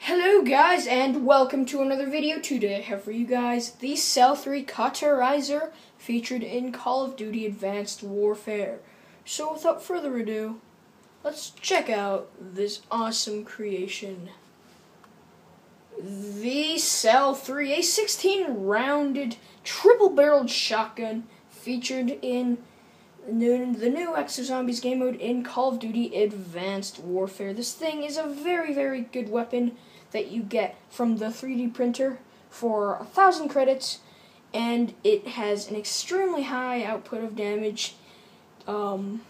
Hello guys and welcome to another video. Today I have for you guys the Cel-3 Cauterizer featured in Call of Duty Advanced Warfare. So without further ado, let's check out this awesome creation. The Cel-3, a 16 rounded triple barreled shotgun featured in the new, Exo Zombies game mode in Call of Duty Advanced Warfare. This thing is a very, very good weapon that you get from the 3D printer for a thousand credits, and it has an extremely high output of damage. Um,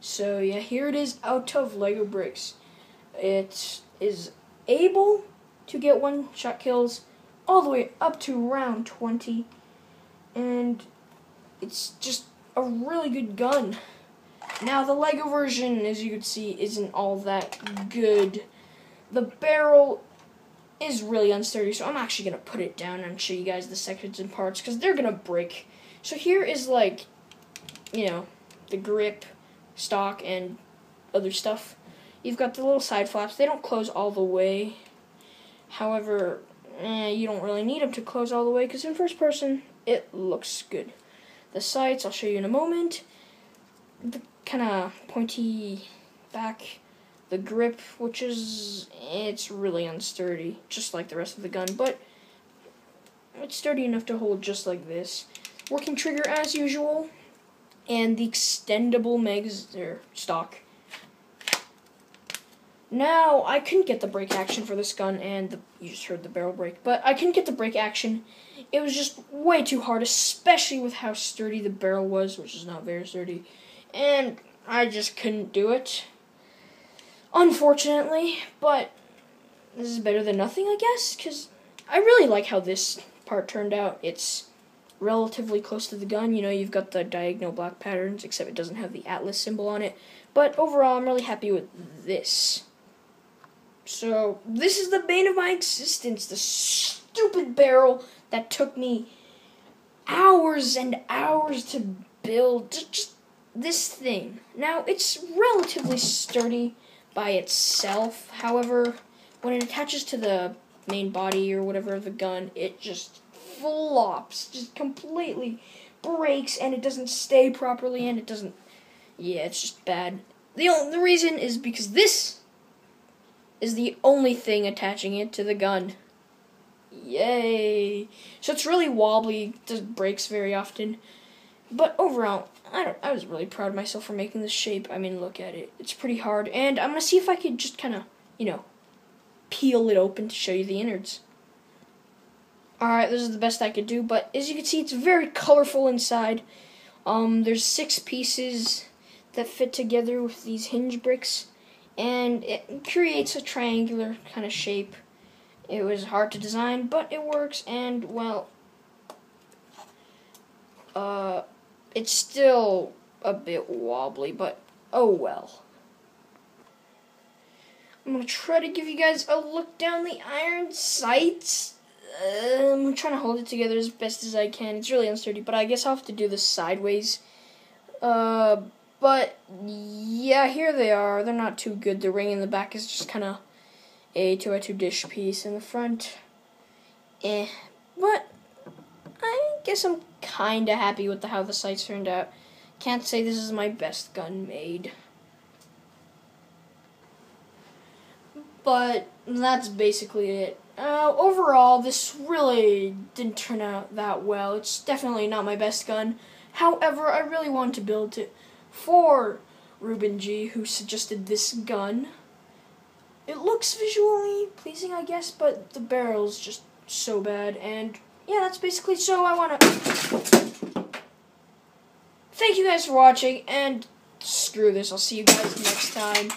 so yeah, here it is out of Lego bricks. It is able to get one shot kills all the way up to round 20, and it's just a really good gun. Now, the Lego version, as you can see, isn't all that good. The barrel is really unsteady, so I'm actually going to put it down and show you guys the sections and parts, because they're going to break. So here is, like, you know, the grip, stock, and other stuff. You've got the little side flaps. They don't close all the way. However, eh, you don't really need them to close all the way, because in first person, it looks good the sights, I'll show you in a moment. The kind of pointy back, the grip, which is, it's really unsturdy, just like the rest of the gun, but it's sturdy enough to hold just like this. Working trigger as usual, and the extendable mags, er, stock. Now, I couldn't get the break action for this gun, and the, you just heard the barrel break, but I couldn't get the break action. It was just way too hard, especially with how sturdy the barrel was, which is not very sturdy, and I just couldn't do it. Unfortunately, but this is better than nothing, I guess, because I really like how this part turned out. It's relatively close to the gun. You know, you've got the diagonal black patterns, except it doesn't have the Atlas symbol on it. But overall, I'm really happy with this. So, this is the bane of my existence. The stupid barrel that took me hours and hours to build. Just this thing. Now, it's relatively sturdy by itself. However, when it attaches to the main body or whatever of the gun, it just flops. Just completely breaks and it doesn't stay properly and it doesn't. Yeah, it's just bad. The, only, the reason is because this is the only thing attaching it to the gun. Yay! So it's really wobbly, doesn't breaks very often. But overall, I don't I was really proud of myself for making this shape. I mean, look at it. It's pretty hard. And I'm going to see if I could just kind of, you know, peel it open to show you the innards. Alright, this is the best I could do, but as you can see, it's very colorful inside. Um, there's six pieces that fit together with these hinge bricks and it creates a triangular kind of shape. It was hard to design, but it works, and well, uh, it's still a bit wobbly, but oh well. I'm gonna try to give you guys a look down the iron sights. Uh, I'm trying to hold it together as best as I can. It's really unsturdy, but I guess I'll have to do this sideways. Uh, but yeah, here they are. They're not too good. The ring in the back is just kind of a 2 by 2 dish piece in the front. Eh. But I guess I'm kind of happy with the, how the sights turned out. Can't say this is my best gun made. But that's basically it. Uh, overall, this really didn't turn out that well. It's definitely not my best gun. However, I really wanted to build it for Ruben G, who suggested this gun. It looks visually pleasing, I guess, but the barrel's just so bad. And yeah, that's basically so I want to thank you guys for watching, and screw this, I'll see you guys next time.